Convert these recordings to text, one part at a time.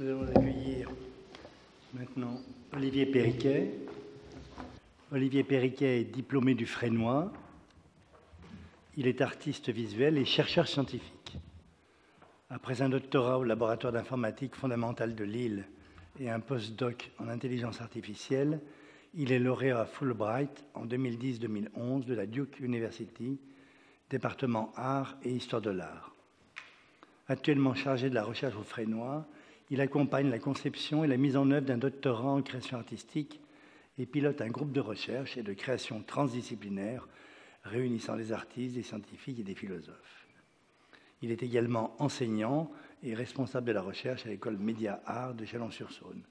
Nous allons accueillir maintenant Olivier Perriquet. Olivier Perriquet est diplômé du Frénois. Il est artiste visuel et chercheur scientifique. Après un doctorat au laboratoire d'informatique fondamentale de Lille et un postdoc en intelligence artificielle, il est lauréat Fulbright en 2010-2011 de la Duke University, département art et histoire de l'art. Actuellement chargé de la recherche au Frénois, il accompagne la conception et la mise en œuvre d'un doctorat en création artistique et pilote un groupe de recherche et de création transdisciplinaire réunissant des artistes, des scientifiques et des philosophes. Il est également enseignant et responsable de la recherche à l'école Média Art de Chalon-sur-Saône.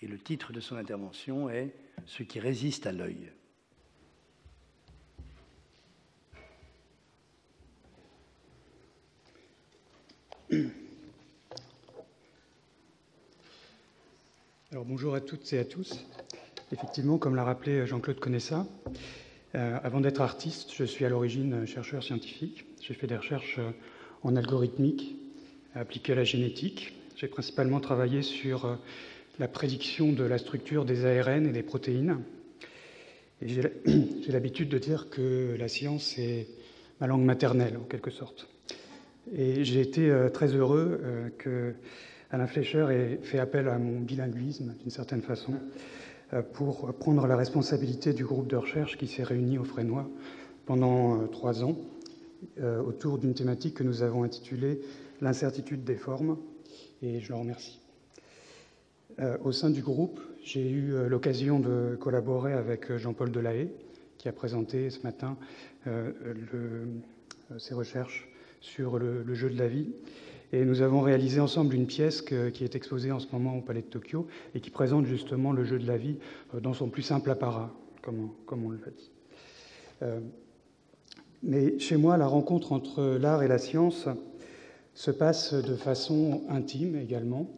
Et le titre de son intervention est Ce qui résiste à l'œil. Alors bonjour à toutes et à tous. Effectivement, comme l'a rappelé Jean-Claude Conessa, euh, avant d'être artiste, je suis à l'origine chercheur scientifique. J'ai fait des recherches en algorithmique appliquées à la génétique. J'ai principalement travaillé sur euh, la prédiction de la structure des ARN et des protéines. J'ai l'habitude de dire que la science est ma langue maternelle, en quelque sorte. Et j'ai été euh, très heureux euh, que Alain Fleischer ait fait appel à mon bilinguisme, d'une certaine façon, euh, pour prendre la responsabilité du groupe de recherche qui s'est réuni au Frénois pendant trois ans autour d'une thématique que nous avons intitulée L'incertitude des formes, et je le remercie. Au sein du groupe, j'ai eu l'occasion de collaborer avec Jean-Paul Delahaye, qui a présenté ce matin ses recherches sur le, jeu de la vie. Et nous avons réalisé ensemble une pièce qui est exposée en ce moment au Palais de Tokyo et qui présente justement le jeu de la vie euh, dans son plus simple apparat, comme, comme on l'a dit. Euh, mais chez moi, la rencontre entre l'art et la science se passe de façon intime également,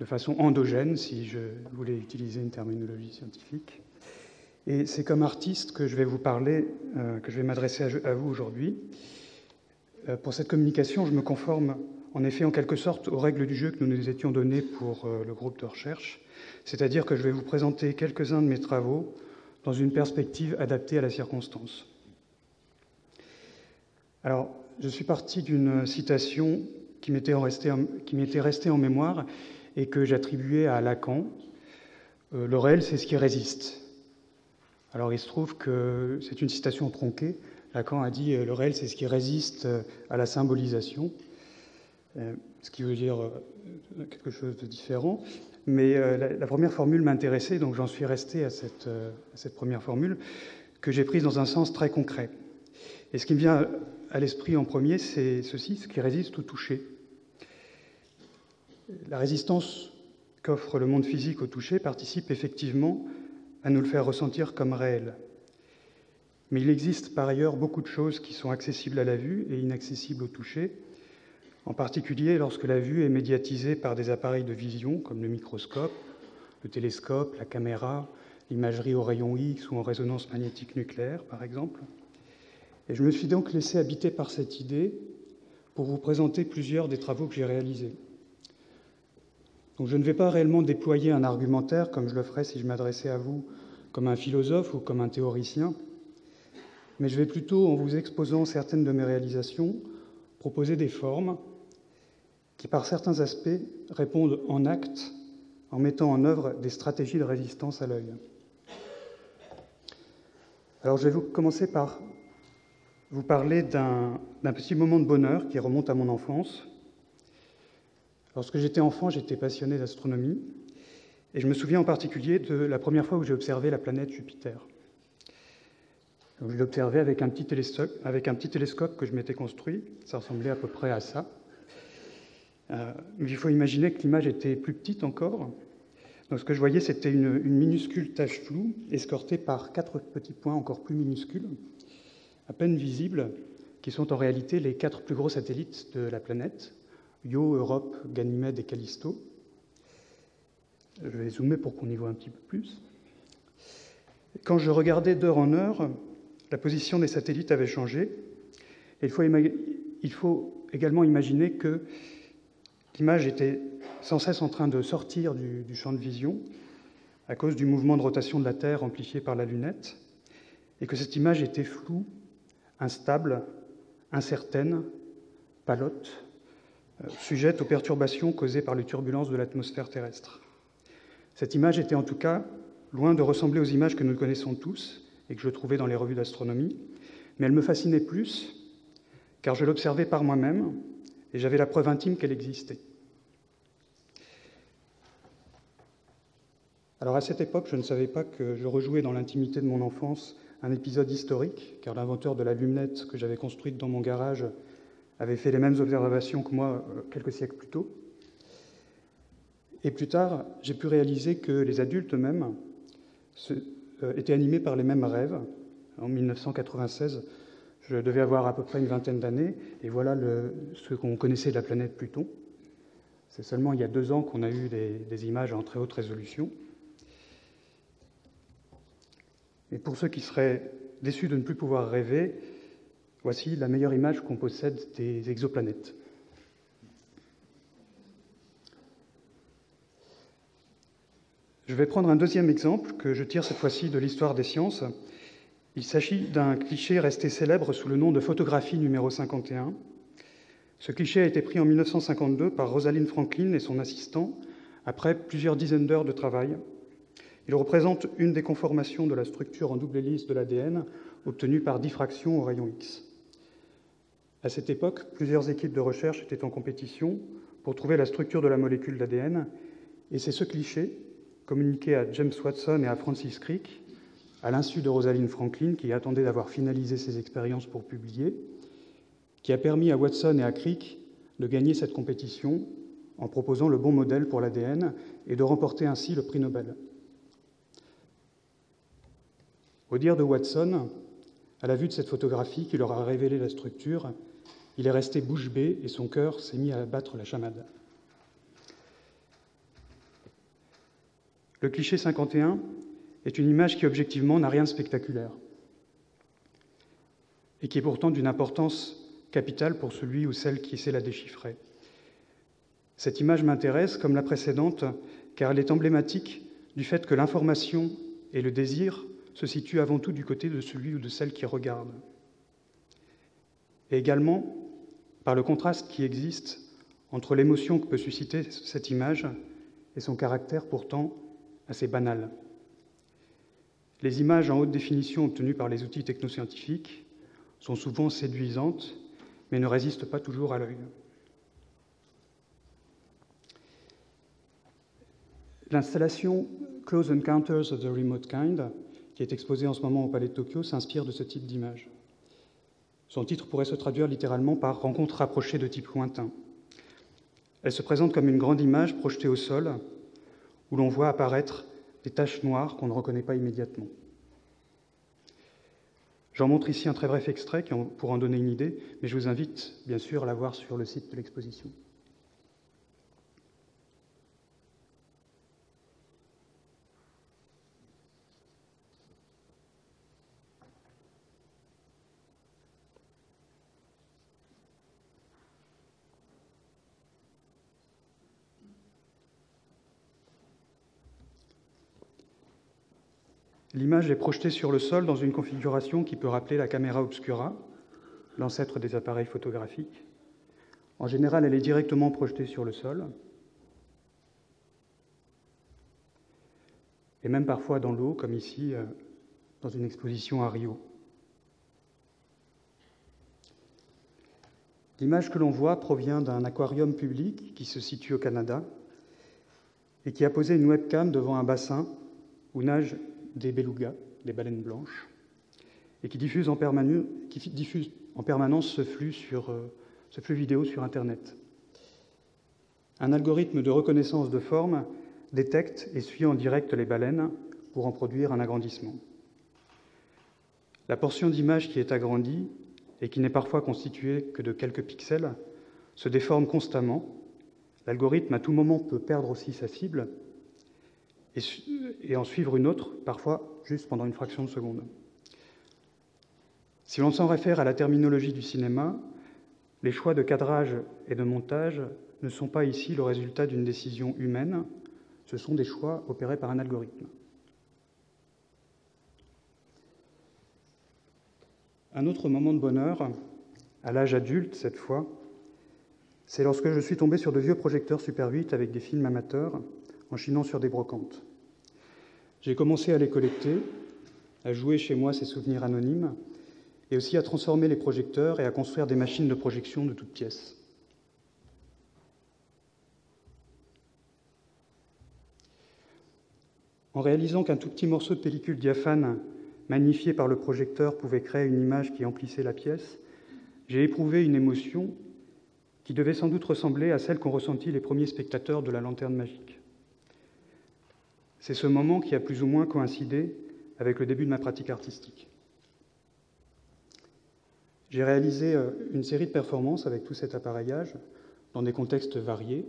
de façon endogène, si je voulais utiliser une terminologie scientifique. Et c'est comme artiste que je vais vous parler, euh, que je vais m'adresser à vous aujourd'hui. Pour cette communication, je me conforme en effet en quelque sorte aux règles du jeu que nous nous étions données pour euh, le groupe de recherche, c'est-à-dire que je vais vous présenter quelques-uns de mes travaux dans une perspective adaptée à la circonstance. Alors, je suis parti d'une citation qui m'était restée en mémoire et que j'attribuais à Lacan. Euh, le réel, c'est ce qui résiste. Alors, il se trouve que c'est une citation tronquée, Lacan a dit euh, le réel, c'est ce qui résiste à la symbolisation, ce qui veut dire quelque chose de différent. Mais la, première formule m'intéressait, donc j'en suis resté à cette, à cette première formule, que j'ai prise dans un sens très concret. Et ce qui me vient à l'esprit en premier, c'est ceci, ce qui résiste au toucher. La résistance qu'offre le monde physique au toucher participe effectivement à nous le faire ressentir comme réel. Mais il existe par ailleurs beaucoup de choses qui sont accessibles à la vue et inaccessibles au toucher, en particulier lorsque la vue est médiatisée par des appareils de vision comme le microscope, le télescope, la caméra, l'imagerie au rayon X ou en résonance magnétique nucléaire, par exemple. Et je me suis donc laissé habiter par cette idée pour vous présenter plusieurs des travaux que j'ai réalisés. Donc je ne vais pas réellement déployer un argumentaire comme je le ferais si je m'adressais à vous comme un philosophe ou comme un théoricien, mais je vais plutôt, en vous exposant certaines de mes réalisations, proposer des formes qui, par certains aspects, répondent en acte en mettant en œuvre des stratégies de résistance à l'œil. Alors je vais vous commencer par vous parler d'un petit moment de bonheur qui remonte à mon enfance. Lorsque j'étais enfant, j'étais passionné d'astronomie et je me souviens en particulier de la première fois où j'ai observé la planète Jupiter je l'observais avec un petit télescope que je m'étais construit. Ça ressemblait à peu près à ça. Euh, il faut imaginer que l'image était plus petite encore. Donc ce que je voyais, c'était une, minuscule tache floue, escortée par quatre petits points encore plus minuscules, à peine visibles, qui sont en réalité les quatre plus gros satellites de la planète, Io, Europe, Ganymède et Callisto. Je vais zoomer pour qu'on y voit un petit peu plus. Quand je regardais d'heure en heure, la position des satellites avait changé. il faut, également imaginer que l'image était sans cesse en train de sortir du, champ de vision à cause du mouvement de rotation de la Terre amplifié par la lunette, et que cette image était floue, instable, incertaine, palote, euh, sujette aux perturbations causées par les turbulences de l'atmosphère terrestre. Cette image était en tout cas loin de ressembler aux images que nous connaissons tous et que je trouvais dans les revues d'astronomie, mais elle me fascinait plus car je l'observais par moi-même et j'avais la preuve intime qu'elle existait. Alors à cette époque, je ne savais pas que je rejouais dans l'intimité de mon enfance un épisode historique, car l'inventeur de la lunette que j'avais construite dans mon garage avait fait les mêmes observations que moi euh, quelques siècles plus tôt. Et plus tard, j'ai pu réaliser que les adultes eux-mêmes euh, étaient animés par les mêmes rêves. En 1996, je devais avoir à peu près une vingtaine d'années, et voilà ce qu'on connaissait de la planète Pluton. C'est seulement il y a deux ans qu'on a eu des, des, images en très haute résolution. Et pour ceux qui seraient déçus de ne plus pouvoir rêver, voici la meilleure image qu'on possède des exoplanètes. Je vais prendre un deuxième exemple que je tire cette fois-ci de l'histoire des sciences. Il s'agit d'un cliché resté célèbre sous le nom de photographie numéro 51. Ce cliché a été pris en 1952 par Rosalind Franklin et son assistant après plusieurs dizaines d'heures de travail. Il représente une des conformations de la structure en double hélice de l'ADN obtenue par diffraction au rayon X. À cette époque, plusieurs équipes de recherche étaient en compétition pour trouver la structure de la molécule d'ADN, et c'est ce cliché communiqué à James Watson et à Francis Crick, à l'insu de Rosalind Franklin, qui attendait d'avoir finalisé ses expériences pour publier, qui a permis à Watson et à Crick de gagner cette compétition en proposant le bon modèle pour l'ADN et de remporter ainsi le prix Nobel. Au dire de Watson, à la vue de cette photographie qui leur a révélé la structure, il est resté bouche bée et son cœur s'est mis à battre la chamade. Le cliché 51 est une image qui objectivement n'a rien de spectaculaire et qui est pourtant d'une importance capitale pour celui ou celle qui sait la déchiffrer. Cette image m'intéresse comme la précédente car elle est emblématique du fait que l'information et le désir se situent avant tout du côté de celui ou de celle qui regarde. Et également par le contraste qui existe entre l'émotion que peut susciter cette image et son caractère pourtant assez banal. Les images en haute définition obtenues par les outils technoscientifiques sont souvent séduisantes, mais ne résistent pas toujours à l'œil. L'installation Close Encounters of the Remote Kind, qui est exposée en ce moment au Palais de Tokyo, s'inspire de ce type d'image. Son titre pourrait se traduire littéralement par Rencontre rapprochée de type lointain. Elle se présente comme une grande image projetée au sol, où l'on voit apparaître des taches noires qu'on ne reconnaît pas immédiatement. J'en montre ici un très bref extrait pour en donner une idée, mais je vous invite bien sûr à la voir sur le site de l'exposition. L'image est projetée sur le sol dans une configuration qui peut rappeler la caméra obscura, l'ancêtre des appareils photographiques. En général, elle est directement projetée sur le sol, et même parfois dans l'eau, comme ici euh, dans une exposition à Rio. L'image que l'on voit provient d'un aquarium public qui se situe au Canada et qui a posé une webcam devant un bassin où nagent des belugas, des baleines blanches, et qui diffusent en, qui diffuse en permanence euh, ce flux vidéo sur Internet. Un algorithme de reconnaissance de forme détecte et suit en direct les baleines pour en produire un agrandissement. La portion d'image qui est agrandie et qui n'est parfois constituée que de quelques pixels se déforme constamment. L'algorithme à tout moment peut perdre aussi sa cible et, en suivre une autre, parfois juste pendant une fraction de seconde. Si l'on s'en réfère à la terminologie du cinéma, Les choix de cadrage et de montage ne sont pas ici le résultat d'une décision humaine, ce sont des choix opérés par un algorithme. Un autre moment de bonheur, à l'âge adulte cette fois, c'est lorsque je suis tombé sur de vieux projecteurs Super 8 avec des films amateurs en chinant sur des brocantes. J'ai commencé à les collecter, à jouer chez moi ces souvenirs anonymes, et aussi à transformer les projecteurs et à construire des machines de projection de toutes pièces. En réalisant qu'un tout petit morceau de pellicule diaphane magnifié par le projecteur pouvait créer une image qui emplissait la pièce, j'ai éprouvé une émotion qui devait sans doute ressembler à celle qu'ont ressentie les premiers spectateurs de la lanterne magique. C'est ce moment qui a plus ou moins coïncidé avec le début de ma pratique artistique. J'ai réalisé euh, une série de performances avec tout cet appareillage dans des contextes variés,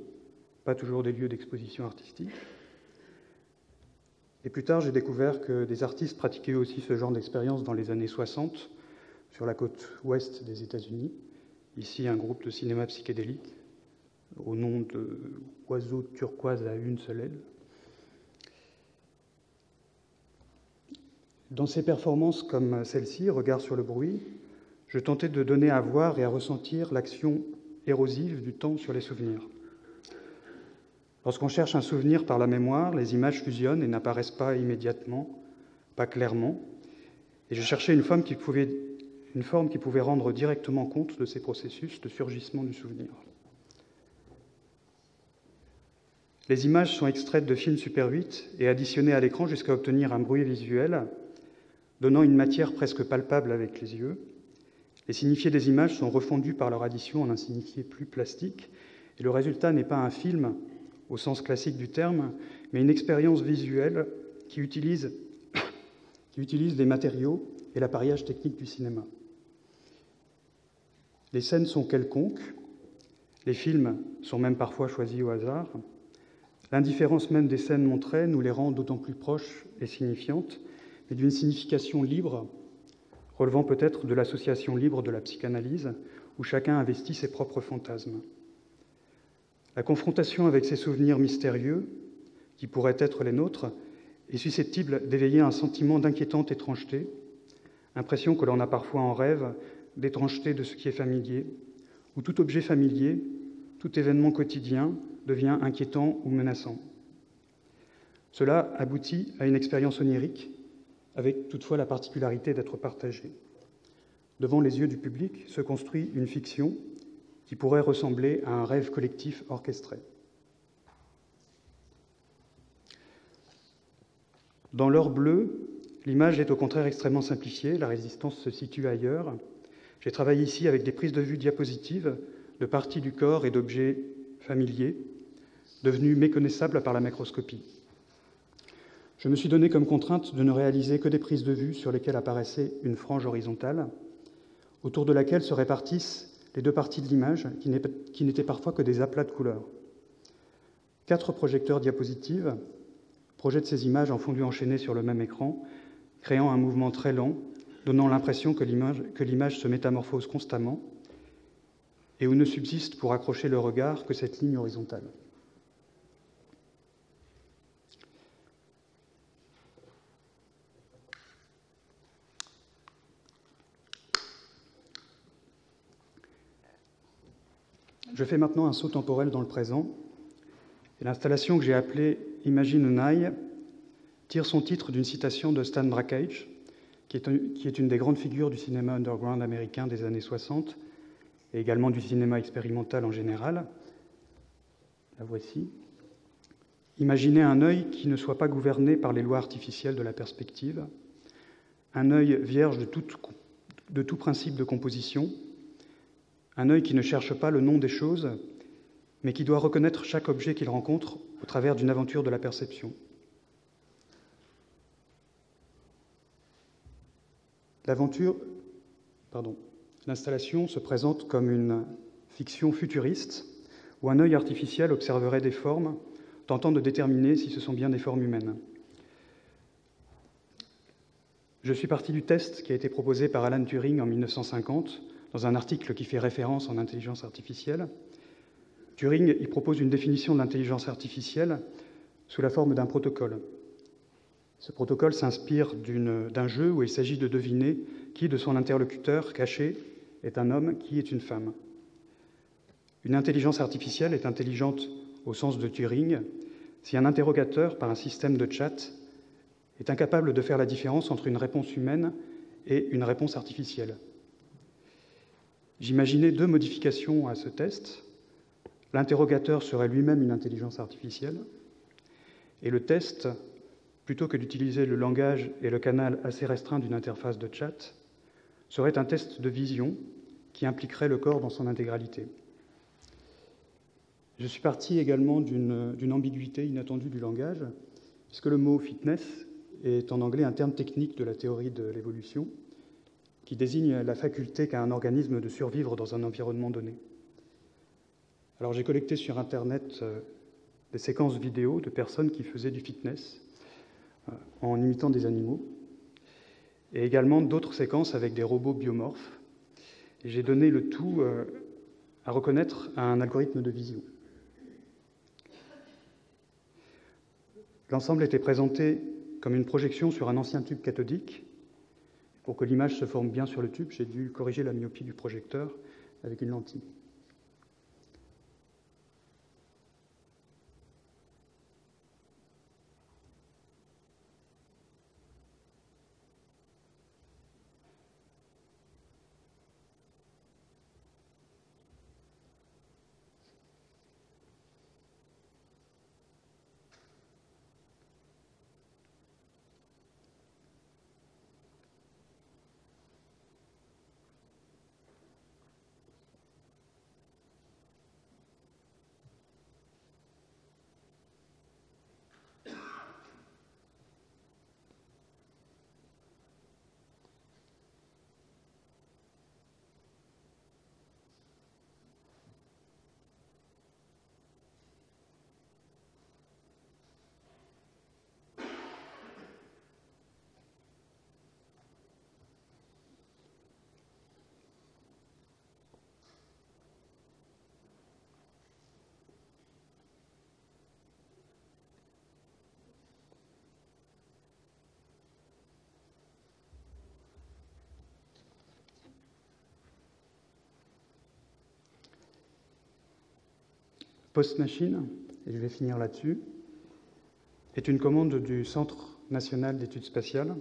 pas toujours des lieux d'exposition artistique. Et plus tard, j'ai découvert que des artistes pratiquaient aussi ce genre d'expérience dans les années 60 sur la côte ouest des États-Unis. Ici, un groupe de cinéma psychédélique au nom de Oiseau turquoise à une seule aile. Dans ces performances comme celle-ci, Regard sur le bruit, je tentais de donner à voir et à ressentir l'action érosive du temps sur les souvenirs. Lorsqu'on cherche un souvenir par la mémoire, les images fusionnent et n'apparaissent pas immédiatement, pas clairement. Et je cherchais une forme qui pouvait, une forme qui pouvait rendre directement compte de ces processus de surgissement du souvenir. Les images sont extraites de films Super 8 et additionnées à l'écran jusqu'à obtenir un bruit visuel, donnant une matière presque palpable avec les yeux. Les signifiés des images sont refondus par leur addition en un signifié plus plastique, et le résultat n'est pas un film au sens classique du terme, mais une expérience visuelle qui utilise, les matériaux et l'appareillage technique du cinéma. Les scènes sont quelconques, les films sont même parfois choisis au hasard. L'indifférence même des scènes montrées nous les rend d'autant plus proches et signifiantes, mais d'une signification libre, relevant peut-être de l'association libre de la psychanalyse, où chacun investit ses propres fantasmes. La confrontation avec ces souvenirs mystérieux, qui pourraient être les nôtres, est susceptible d'éveiller un sentiment d'inquiétante étrangeté, impression que l'on a parfois en rêve d'étrangeté de ce qui est familier, où tout objet familier, tout événement quotidien devient inquiétant ou menaçant. Cela aboutit à une expérience onirique, avec toutefois la particularité d'être partagée. Devant les yeux du public se construit une fiction qui pourrait ressembler à un rêve collectif orchestré. Dans l'heure bleue, l'image est au contraire extrêmement simplifiée, la résistance se situe ailleurs. J'ai travaillé ici avec des prises de vue diapositives de parties du corps et d'objets familiers, devenus méconnaissables par la macroscopie. Je me suis donné comme contrainte de ne réaliser que des prises de vue sur lesquelles apparaissait une frange horizontale, autour de laquelle se répartissent les deux parties de l'image, qui n'étaient parfois que des aplats de couleurs. Quatre projecteurs diapositives projettent ces images en fondu enchaîné sur le même écran, créant un mouvement très lent, donnant l'impression que l'image se métamorphose constamment et où ne subsiste pour accrocher le regard que cette ligne horizontale. Je fais maintenant un saut temporel dans le présent. Et l'installation que j'ai appelée Imagine Unai tire son titre d'une citation de Stan Brakhage, qui est, une des grandes figures du cinéma underground américain des années 60 et également du cinéma expérimental en général. La voici. Imaginez un œil qui ne soit pas gouverné par les lois artificielles de la perspective, un œil vierge de tout principe de composition, un œil qui ne cherche pas le nom des choses, mais qui doit reconnaître chaque objet qu'il rencontre au travers d'une aventure de la perception. L'aventure, pardon, l'installation se présente comme une fiction futuriste où un œil artificiel observerait des formes, tentant de déterminer si ce sont bien des formes humaines. Je suis parti du test qui a été proposé par Alan Turing en 1950 dans un article qui fait référence en intelligence artificielle. Turing y propose une définition de l'intelligence artificielle sous la forme d'un protocole. Ce protocole s'inspire d'un jeu où il s'agit de deviner qui de son interlocuteur caché est un homme, qui est une femme. Une intelligence artificielle est intelligente au sens de Turing si un interrogateur, par un système de chat, est incapable de faire la différence entre une réponse humaine et une réponse artificielle. J'imaginais deux modifications à ce test. L'interrogateur serait lui-même une intelligence artificielle, et le test, plutôt que d'utiliser le langage et le canal assez restreint d'une interface de chat, serait un test de vision qui impliquerait le corps dans son intégralité. Je suis parti également d'une ambiguïté inattendue du langage, puisque le mot fitness est en anglais un terme technique de la théorie de l'évolution qui désigne la faculté qu'a un organisme de survivre dans un environnement donné. Alors j'ai collecté sur Internet euh, des séquences vidéo de personnes qui faisaient du fitness euh, en imitant des animaux, et également d'autres séquences avec des robots biomorphes. J'ai donné le tout euh, à reconnaître à un algorithme de vision. L'ensemble était présenté comme une projection sur un ancien tube cathodique. Pour que l'image se forme bien sur le tube, j'ai dû corriger la myopie du projecteur avec une lentille. Post-Machine, et je vais finir là-dessus, est une commande du Centre national d'études spatiales.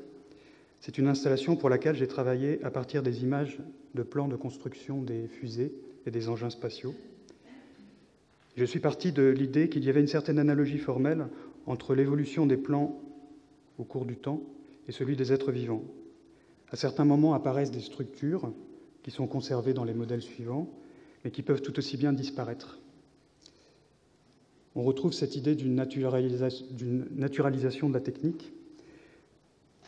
C'est une installation pour laquelle j'ai travaillé à partir des images de plans de construction des fusées et des engins spatiaux. Je suis parti de l'idée qu'il y avait une certaine analogie formelle entre l'évolution des plans au cours du temps et celui des êtres vivants. À certains moments apparaissent des structures qui sont conservées dans les modèles suivants, mais qui peuvent tout aussi bien disparaître on retrouve cette idée d'une naturalisation de la technique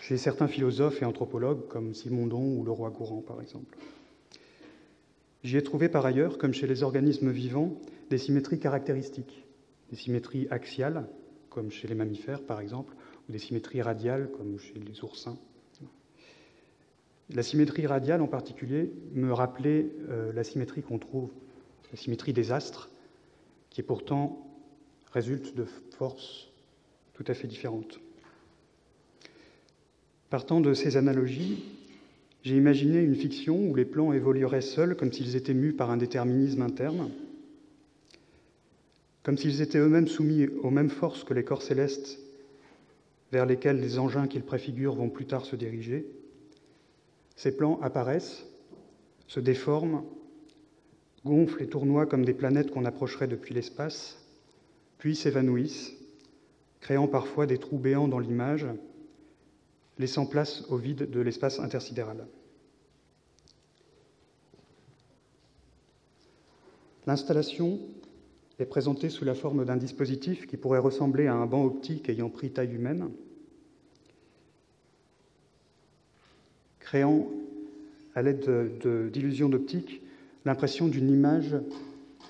chez certains philosophes et anthropologues comme Simondon ou le roi Gourand par exemple. J'y ai trouvé par ailleurs, comme chez les organismes vivants, des symétries caractéristiques, des symétries axiales, comme chez les mammifères par exemple, ou des symétries radiales, comme chez les oursins. La symétrie radiale en particulier me rappelait euh, la symétrie qu'on trouve, la symétrie des astres, qui est pourtant résulte de forces tout à fait différentes. Partant de ces analogies, j'ai imaginé une fiction où les plans évolueraient seuls comme s'ils étaient mus par un déterminisme interne, comme s'ils étaient eux-mêmes soumis aux mêmes forces que les corps célestes vers lesquels les engins qu'ils préfigurent vont plus tard se diriger. Ces plans apparaissent, se déforment, gonflent et tournoient comme des planètes qu'on approcherait depuis l'espace, puis s'évanouissent, créant parfois des trous béants dans l'image, laissant place au vide de l'espace intersidéral. L'installation est présentée sous la forme d'un dispositif qui pourrait ressembler à un banc optique ayant pris taille humaine, créant, à l'aide d'illusions d'optique, l'impression d'une image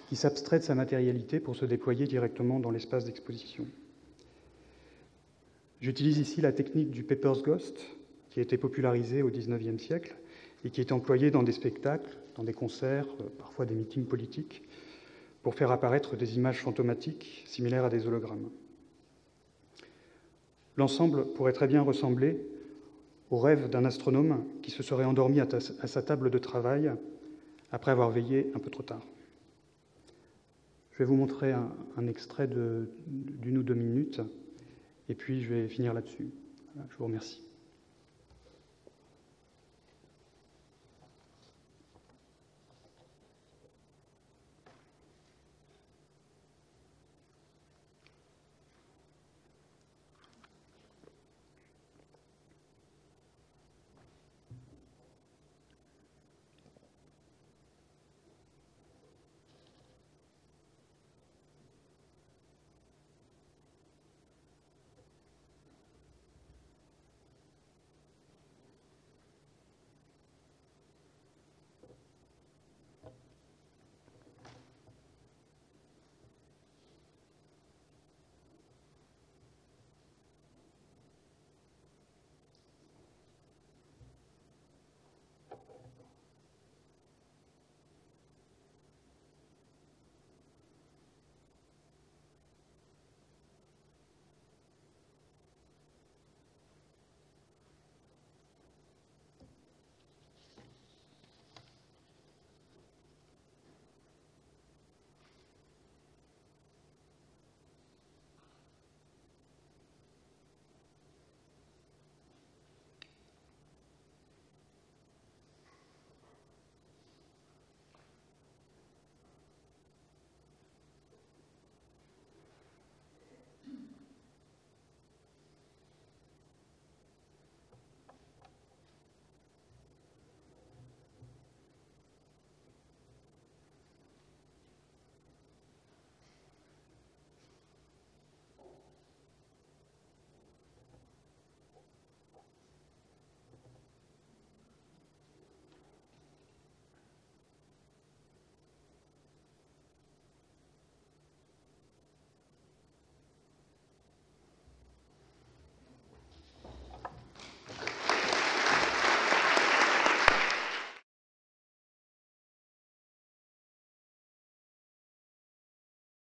qui s'abstrait de sa matérialité pour se déployer directement dans l'espace d'exposition. J'utilise ici la technique du Paper's Ghost, qui a été popularisée au XIXe siècle et qui est employée dans des spectacles dans des concerts, euh, parfois des meetings politiques, pour faire apparaître des images fantomatiques similaires à des hologrammes. L'ensemble pourrait très bien ressembler au rêve d'un astronome qui se serait endormi à, sa table de travail après avoir veillé un peu trop tard. Je vais vous montrer un, extrait d'une ou deux minutes, et puis je vais finir là-dessus. je vous remercie.